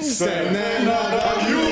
Sen another you.